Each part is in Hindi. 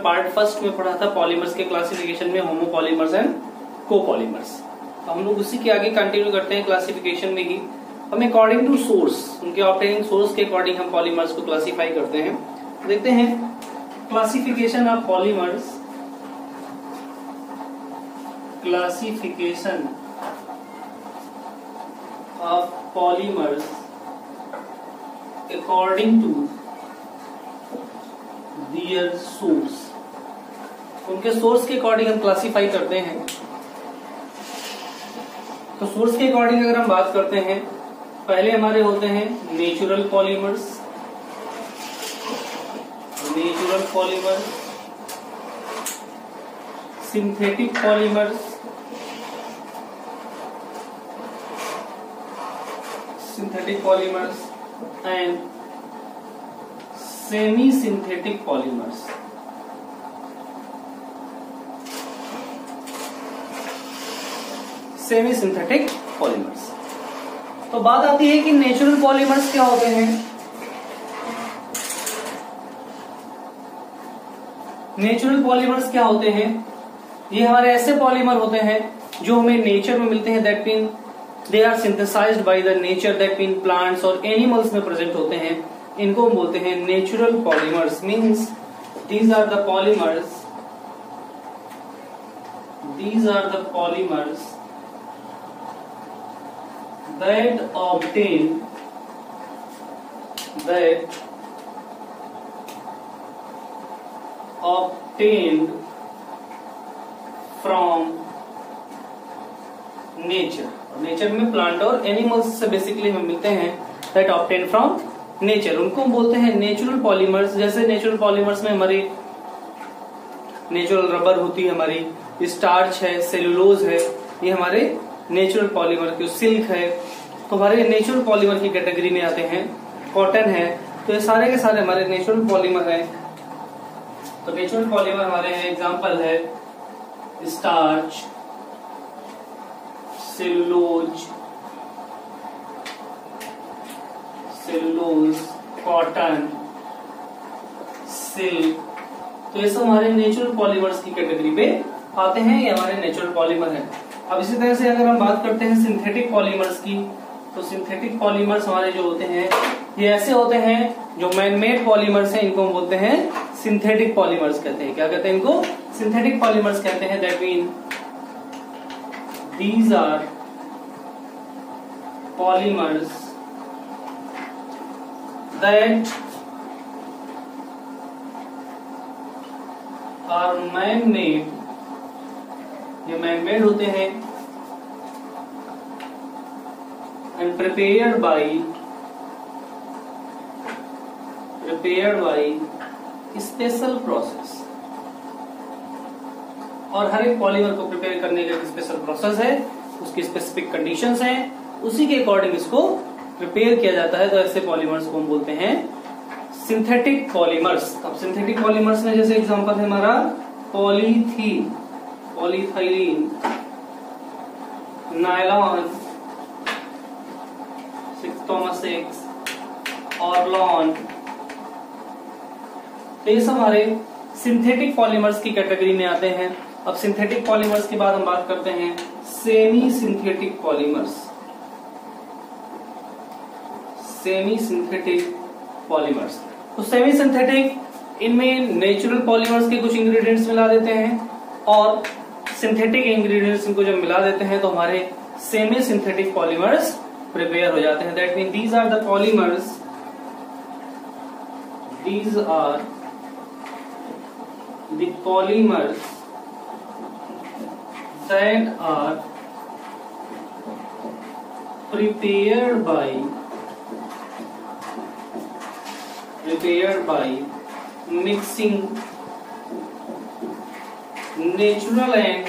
मॉर्निंग स्टूडेंट्स हम लोगों ने पार्ट फ़र्स्ट में पढ़ा था पॉलीमर्स के क्लासिफिकेशन में होमोपॉलीमर्स एंड कोपॉलीमर्स हम लोग उसी के आगे कंटिन्यू करते हैं क्लासिफिकेशन में ही। हम अकॉर्डिंग टू सोर्स उनके ऑप्टेनिंग सोर्स के अकॉर्डिंग हम पॉलीमर्स को क्लासिफाई करते हैं। देखते हैं classification of polymers classification of polymers according to their source उनके सोर्स के अकॉर्डिंग हम क्लासिफाई करते हैं तो सोर्स के अकॉर्डिंग अगर हम बात करते हैं, पहले हमारे होते हैं natural polymers natural polymers synthetic polymers synthetic polymers and semi-synthetic polymers. Semi synthetic polymers तो बात आती है कि नेचुरल पॉलीमर्स क्या होते हैं? नेचुरल पॉलीमर्स क्या होते हैं? ये हमारे ऐसे पॉलीमर होते हैं जो हमें नेचर में मिलते हैं that mean they are synthesised by the nature that mean plants और एनिमल्स में प्रेजेंट होते हैं। इनको हम बोलते हैं natural polymers means these are the polymers these are the polymers that obtain that obtained from nature. Nature में प्लांट और एनिमल्स से बेसिकली हमें मिलते हैं दैट ऑप्टेन फ्रॉम नेचर उनको हम बोलते हैं नेचुरल पॉलीमर्स जैसे नेचुरल पॉलीमर्स में हमारी नेचुरल रबर होती है हमारी स्टार्च है सेलुलोज है, ये हमारे नेचुरल पॉलीमर की सिल्क है। तो हमारे नेचुरल पॉलीमर की कैटेगरी में आते हैं। कॉटन है। तो ये सारे के सारे हमारे नेचुरल पॉलीमर हैं। तो नेचुरल पॉलीमर हमारे हैं एग्जांपल है starch cellulose cellulose cotton silk तो ये सब हमारे नेचुरल पॉलीमर्स की कैटेगरी में आते हैं, ये हमारे नेचुरल पॉलीमर है। अब इसी तरह से अगर हम बात करते हैं सिंथेटिक पॉलीमर्स की तो सिंथेटिक पॉलीमर्स हमारे जो होते हैं, ये ऐसे होते हैं जो मैनमेड पॉलीमर्स हैं, इनको हम बोलते हैं सिंथेटिक पॉलीमर्स कहते हैं। क्या कहते हैं इनको? सिंथेटिक पॉलीमर्स कहते हैं that mean these are polymers that are man ये मैन मेड होते हैं। And prepared by prepared by special process और हर एक पॉलीमर को प्रिपेयर करने का स्पेशल प्रोसेस है, उसकी स्पेसिफिक कंडीशंस हैं, उसी के अकॉर्डिंग इसको प्रिपेयर किया जाता है। तो ऐसे पॉलीमर्स को हम बोलते हैं सिंथेटिक पॉलीमर्स अब सिंथेटिक पॉलीमर्स में जैसे एग्जांपल है हमारा polythene polyethylene nylon six orlon तो ये सब हमारे सिंथेटिक पॉलीमर्स की कैटेगरी में आते हैं। अब सिंथेटिक पॉलीमर्स के बाद हम बात करते हैं। Semi synthetic polymers semi synthetic polymers तो सेमी सिंथेटिक इनमें नेचुरल पॉलीमर्स के कुछ इंग्रेडिएंट्स मिला देते हैं और सिंथेटिक इंग्रेडिएंट्स इनको जब मिला देते हैं तो हमारे सेमी सिंथेटिक पॉलीमर्स प्रिपेयर हो जाते हैं। That mean these are the polymers these are the polymers that are prepared by prepared by mixing natural and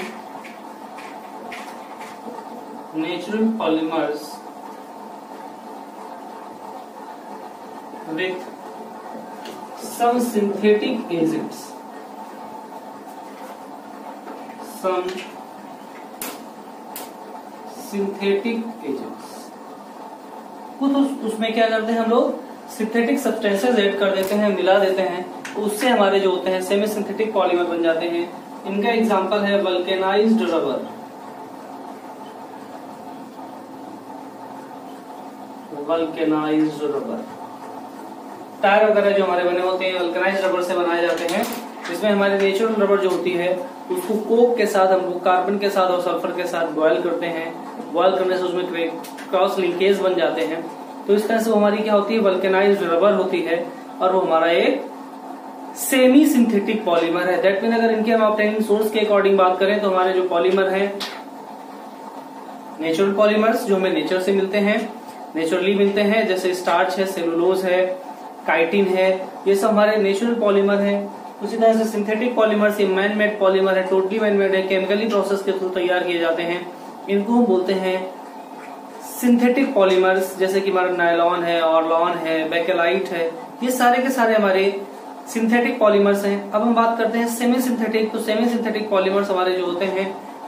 natural polymers with some synthetic agents. Some synthetic agents कुछ उस, उसमें क्या करते हैं हम लोग? सिंथेटिक सब्सटेंसेस ऐड कर देते हैं मिला देते हैं। तो उससे हमारे जो होते हैं सेमी सिंथेटिक पॉलीमर बन जाते हैं। इनका एग्जांपल है vulcanised rubber vulcanised rubber tyre वगैरह जो हमारे बने होते हैं वल्केनाइज्ड रबर से बनाए जाते हैं इसमें हमारी नेचुरल रबर जो होती है, उसको कोक के साथ हम लोग कार्बन के साथ और सल्फ़र के साथ बॉयल करते हैं। बॉयल करने से उसमें क्रॉस लिंकेज बन जाते हैं। तो इस तरह से हमारी क्या होती है? वल्केनाइज रबर होती है और वो हमारा एक सेमी सिंथेटिक पॉलीमर है। दैट मीन अगर इनके हम ऑप्टेनिंग सोर्स के अकॉर्डिंग बात करें तो हमारे जो पॉलीमर है नेचुरल पॉलीमर्स जो हमें नेचर से मिलते हैं नेचुरली मिलते हैं, जैसे स्टार्च है सेलुलोज है काइटिन है, ये सब हमारे नेचुरल पॉलीमर है। उसी तरह से सिंथेटिक पॉलीमर ये मैन मेड पॉलीमर है टोटली मैन मेड है केमिकली प्रोसेस के थ्रू तैयार किए जाते हैं। इनको हम बोलते हैं सिंथेटिक पॉलीमर्स जैसे कि हमारा नायलॉन है ऑर्लॉन है बेकेलाइट है, ये सारे के सारे हमारे सिंथेटिक पॉलीमर्स हैं। अब हम बात करते हैं सेमी सिंथेटिक तो सेमी सिंथेटिक पॉलीमर्स हमारे जो होते हैं,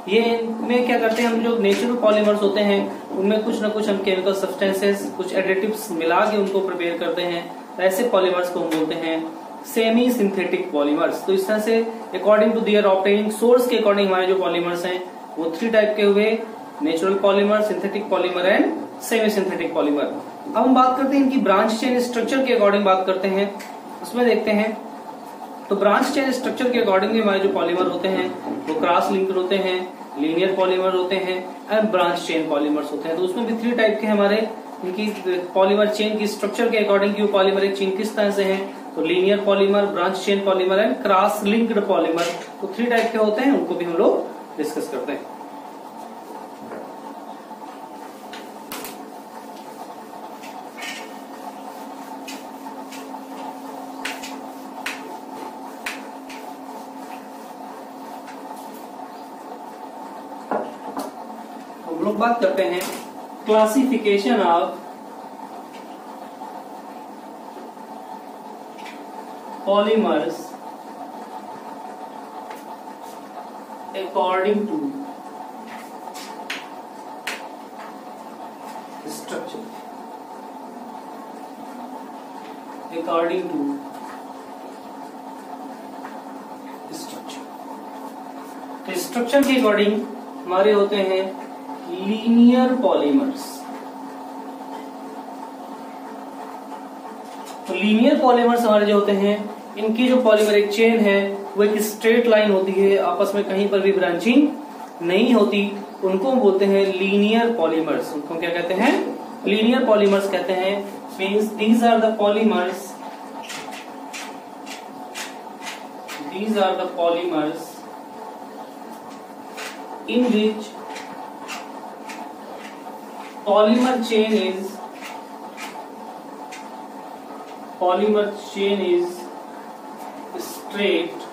ये में क्या करते हैं? हम जो नेचुरल पॉलीमर्स होते हैं, उनमें कुछ ना कुछ हम केमिकल सब्सटेंसेस कुछ एडिटिव्स मिला के उनको प्रिपेयर करते हैं। तो ऐसे पॉलीमर्स को हम बोलते हैं सेमी सिंथेटिक पॉलीमर्स तो इस तरह से according to their obtaining source के अकॉर्डिंग हमारे जो पॉलीमर्स हैं, वो थ्री टाइप के हुए natural polymer synthetic polymer and semi synthetic polymer अब हम बात करते हैं इनकी ब्रांच चेन स्ट्रक्चर के अकॉर्डिंग बात करते हैं। उसमें देखते हैं। तो ब्रांच चेन स्ट्रक्चर के अकॉर्डिंग हमारे जो पॉलीमर होते हैं, वो क्रॉस लिंक होते हैं लीनियर पॉलीमर होते हैं एंड ब्रांच चेन पॉलीमर्स होते हैं। तो उसमें भी थ्री टाइप के हमारे, इनकी पॉलीमर चेन की स्ट्रक्चर के अकॉर्डिंग की पॉलीमर एक चेन किस तरह से है तो linear polymer branch chain polymer and cross linked polymer तो थ्री टाइप के होते हैं, उनको भी हम लोग डिस्कस करते हैं। लोग बात करते हैं। Classification of polymers according to structure according to structure structure के अकॉर्डिंग हमारे होते हैं लीनियर पॉलीमर्स तो लीनियर पॉलीमर्स हमारे जो होते हैं, इनकी जो पॉलीमरिक चेन है, वो एक स्ट्रेट लाइन होती है, आपस में कहीं पर भी ब्रांचिंग नहीं होती, उनको बोलते हैं लीनियर पॉलीमर्स उनको क्या कहते हैं? लीनियर पॉलीमर्स कहते हैं means these are the polymers these are the polymers in which polymer chain is polymer chain is straight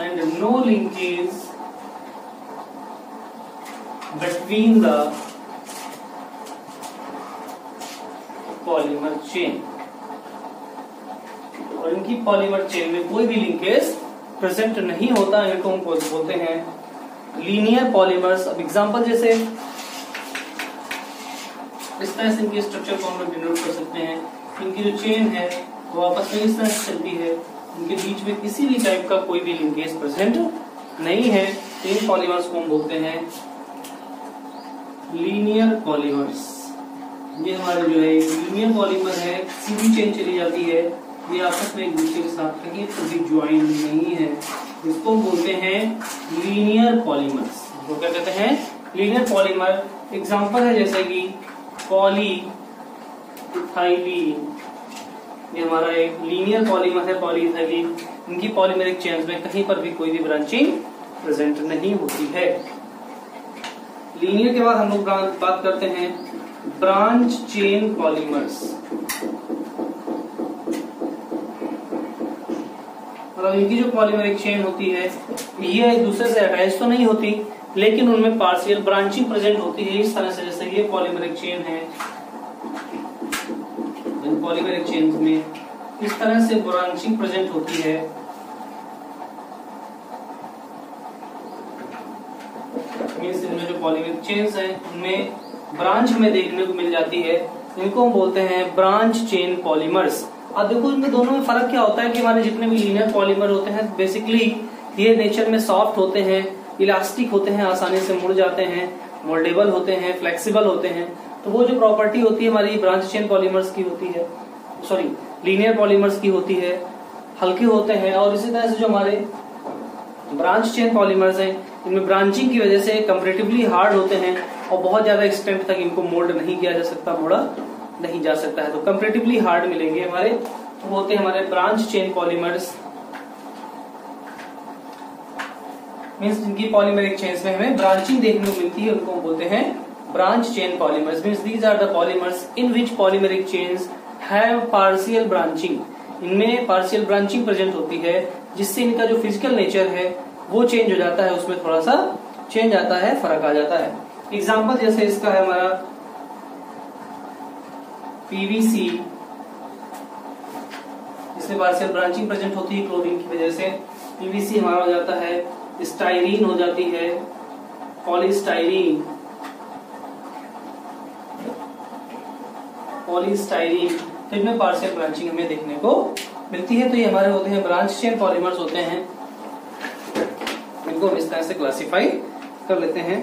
and no linkage between the polymer chain और इनकी पॉलीमर चेन में कोई भी लिंकेज प्रेजेंट नहीं होता, इनको हम बोलते हैं लीनियर पॉलीमर्स अब एग्जांपल जैसे इस तरह से इनके स्ट्रक्चर को हम लोग डिनोट कर सकते हैं। इनकी जो चेन है, वो आपस में इस तरह से चलती है। इनके बीच में किसी भी टाइप का कोई भी लिंकेज प्रेजेंट नहीं है। तो इन पॉलीमर्स को हम बोलते हैं लीनियर पॉलीमर्स ये हमारे जो है लीनियर पॉलीमर है। सीधी चेन चली जाती है। ये आपस में एक दूसरे के साथ कहीं पर भी ज्वाइन नहीं है। इसको बोलते हैं लीनियर पॉलीमर्स वो क्या कहते हैं? लीनियर पॉलीमर एग्जांपल है जैसे कि पॉली इथाइलीन ये हमारा एक लीनियर पॉलीमर है पॉलीइथाइलीन इनकी पॉलीमेरिक चेन्स में कहीं पर भी कोई भी ब्रांचिंग प्रेजेंट नहीं होती है। लीनियर के बाद हम लोग बात करते हैं। ब्रांच चेन पॉलीमर्स मतलब इनकी जो पॉलीमेरिक चेन होती है, ये एक दूसरे से अटैच तो नहीं होती, लेकिन उनमें पार्शियल ब्रांचिंग प्रेजेंट होती है इस तरह से, जैसे ये पॉलीमरिक चेन है पॉलीमरिक चेन में, इस तरह से ब्रांचिंग प्रेजेंट होती है। मीन्स इनमें जो पॉलीमरिक चेन्स है, उनमें ब्रांच हमें देखने को मिल जाती है। इनको हम बोलते हैं ब्रांच चेन पॉलीमर्स अब देखो, इनमें दोनों में फ़र्क क्या होता है कि हमारे जितने भी लीनियर पॉलीमर होते हैं बेसिकली ये नेचर में सॉफ्ट होते हैं इलास्टिक होते हैं, आसानी से मुड़ जाते हैं मोल्डेबल होते हैं फ्लेक्सिबल होते हैं। तो वो जो प्रॉपर्टी होती है हमारी ब्रांच चेन पॉलीमर्स की होती है सॉरी लीनियर पॉलीमर्स की होती है, हल्के होते हैं और इसी तरह से जो हमारे ब्रांच चेन पॉलीमर्स हैं, इनमें ब्रांचिंग की वजह से कंपेरेटिवली हार्ड होते हैं और बहुत ज़्यादा एक्सटेंट तक इनको मोल्ड नहीं किया जा सकता मोड़ा नहीं जा सकता है। तो कंपेरेटिवली हार्ड मिलेंगे हमारे। तो होते हैं हमारे ब्रांच चेन पॉलीमर्स मीन्स जिनकी पॉलीमरिक चेन्स में हमें ब्रांचिंग देखने को मिलती है, उनको बोलते हैं branch chain polymers means these are the polymers in which polymeric chains have partial branching इनमें पार्शियल ब्रांचिंग प्रेजेंट होती है, जिससे इनका जो फ़िज़िकल नेचर है, वो चेंज हो जाता है। उसमें थोड़ा सा चेंज आता है, फ़र्क आ जाता है। एग्ज़ाम्पल जैसे इसका है हमारा पीवीसी इसमें पार्शियल ब्रांचिंग प्रेजेंट होती है क्लोरीन की वजह से। पीवीसी हमारा हो जाता है स्टाइरीन हो जाती है पॉलीस्टाइरीन पॉलीस्टाइरीन तो इनमें पार्शियल ब्रांचिंग हमें देखने को मिलती है। तो ये हमारे होते हैं ब्रांच चेन पॉलीमर्स होते हैं। इनको हम इस तरह से क्लासिफाई कर लेते हैं।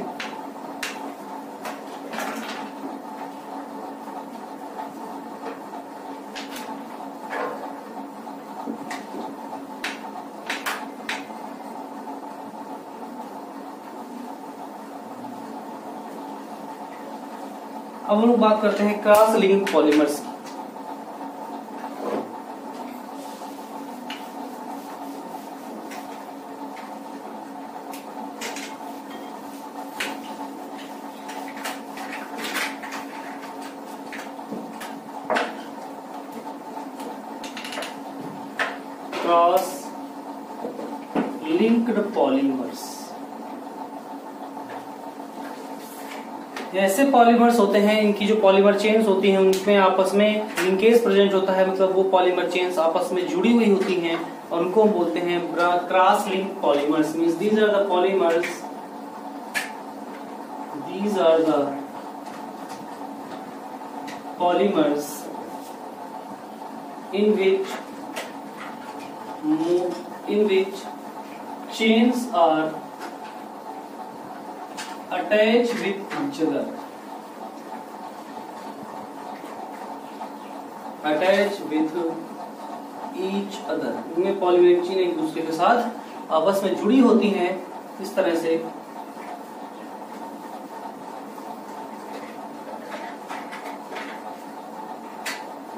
अब हम लोग बात करते हैं क्रॉस लिंक पॉलीमर्स की। Cross linked polymers. ऐसे पॉलीमर्स होते हैं, इनकी जो पॉलीमर चेन्स होती हैं, उनमें आपस में लिंकेज प्रेजेंट होता है मतलब वो पॉलीमर चेन्स आपस में जुड़ी हुई होती हैं और उनको हम बोलते हैं cross link polymers means these are the polymers these are the polymers in which in which chains are attached with each attached with each other. इनमें पॉलीमेरिक एक दूसरे के साथ आपस में जुड़ी होती हैं, इस तरह से।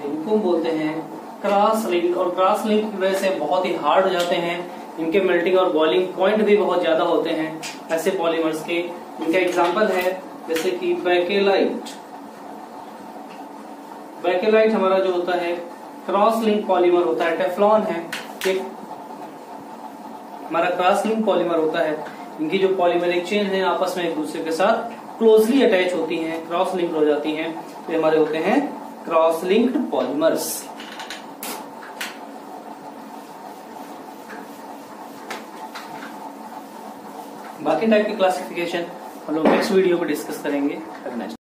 इनको बोलते हैं क्रॉस लिंक और क्रॉस लिंक की वजह से बहुत ही हार्ड हो जाते हैं। इनके मेल्टिंग और बॉइलिंग पॉइंट भी बहुत ज़्यादा होते हैं, ऐसे पॉलीमर्स के। इनका एग्जांपल है जैसे कि बैकेलाइट बैकेलाइट हमारा जो होता है क्रॉस लिंक पॉलीमर होता है टेफ्लॉन है हमारा क्रॉस लिंक पॉलीमर होता है। इनकी जो पॉलीमरिक चेन है, आपस में एक दूसरे के साथ क्लोजली अटैच होती हैं क्रॉस लिंक हो जाती हैं। ये हमारे होते हैं क्रॉस लिंक्ड पॉलीमर्स बाकी टाइप की क्लासिफिकेशन हम लोग नेक्स्ट वीडियो में डिस्कस करेंगे।